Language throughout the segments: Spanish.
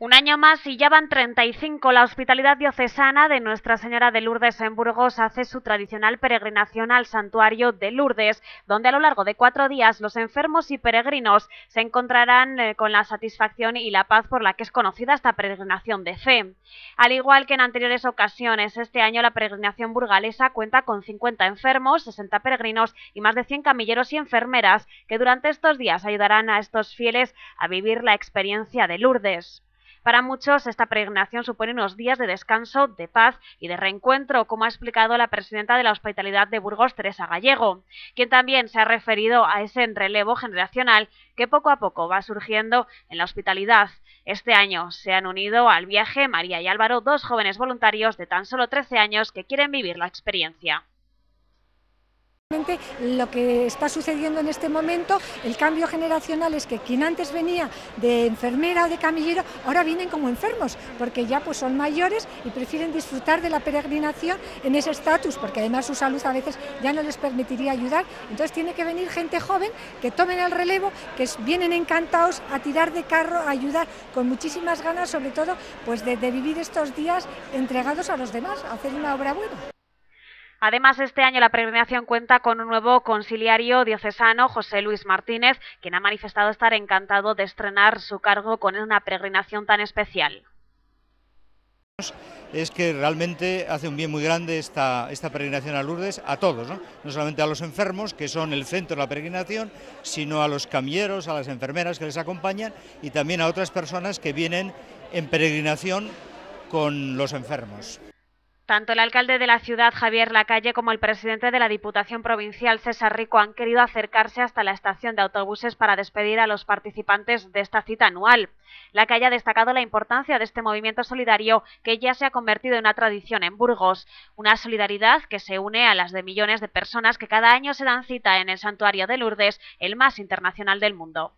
Un año más y ya van 35. La Hospitalidad Diocesana de Nuestra Señora de Lourdes en Burgos hace su tradicional peregrinación al santuario de Lourdes, donde a lo largo de cuatro días los enfermos y peregrinos se encontrarán eh, con la satisfacción y la paz por la que es conocida esta peregrinación de fe. Al igual que en anteriores ocasiones, este año la peregrinación burgalesa cuenta con 50 enfermos, 60 peregrinos y más de 100 camilleros y enfermeras que durante estos días ayudarán a estos fieles a vivir la experiencia de Lourdes. Para muchos, esta peregrinación supone unos días de descanso, de paz y de reencuentro, como ha explicado la presidenta de la Hospitalidad de Burgos, Teresa Gallego, quien también se ha referido a ese relevo generacional que poco a poco va surgiendo en la hospitalidad. Este año se han unido al viaje María y Álvaro, dos jóvenes voluntarios de tan solo 13 años que quieren vivir la experiencia. Lo que está sucediendo en este momento, el cambio generacional es que quien antes venía de enfermera o de camillero, ahora vienen como enfermos, porque ya pues son mayores y prefieren disfrutar de la peregrinación en ese estatus, porque además su salud a veces ya no les permitiría ayudar. Entonces tiene que venir gente joven que tomen el relevo, que vienen encantados a tirar de carro, a ayudar con muchísimas ganas, sobre todo pues de, de vivir estos días entregados a los demás, a hacer una obra buena. Además, este año la peregrinación cuenta con un nuevo conciliario diocesano, José Luis Martínez, quien ha manifestado estar encantado de estrenar su cargo con una peregrinación tan especial. Es que realmente hace un bien muy grande esta, esta peregrinación a Lourdes a todos, ¿no? no solamente a los enfermos, que son el centro de la peregrinación, sino a los camilleros, a las enfermeras que les acompañan y también a otras personas que vienen en peregrinación con los enfermos. Tanto el alcalde de la ciudad, Javier Lacalle, como el presidente de la Diputación Provincial, César Rico, han querido acercarse hasta la estación de autobuses para despedir a los participantes de esta cita anual. Lacalle ha destacado la importancia de este movimiento solidario que ya se ha convertido en una tradición en Burgos, una solidaridad que se une a las de millones de personas que cada año se dan cita en el santuario de Lourdes, el más internacional del mundo.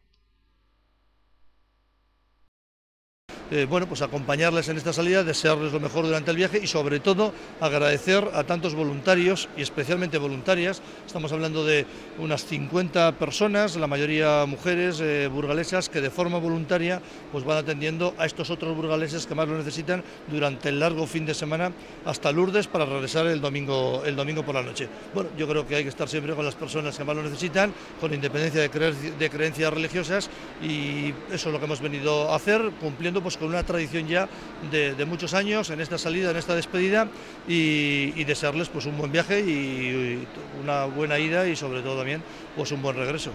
Eh, bueno, pues acompañarles en esta salida, desearles lo mejor durante el viaje y sobre todo agradecer a tantos voluntarios y especialmente voluntarias. Estamos hablando de unas 50 personas, la mayoría mujeres eh, burgalesas que de forma voluntaria pues van atendiendo a estos otros burgaleses que más lo necesitan durante el largo fin de semana hasta Lourdes para regresar el domingo, el domingo por la noche. Bueno, yo creo que hay que estar siempre con las personas que más lo necesitan, con independencia de, de creencias religiosas y eso es lo que hemos venido a hacer, cumpliendo pues con una tradición ya de, muchos años en esta salida, en esta despedida y, desearles pues un buen viaje y, una buena ida y sobre todo también pues un buen regreso.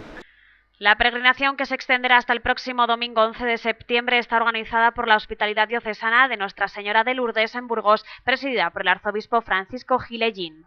La peregrinación que se extenderá hasta el próximo domingo 11 de septiembre está organizada por la Hospitalidad Diocesana de Nuestra Señora de Lourdes en Burgos, presidida por el arzobispo Francisco Gilellín.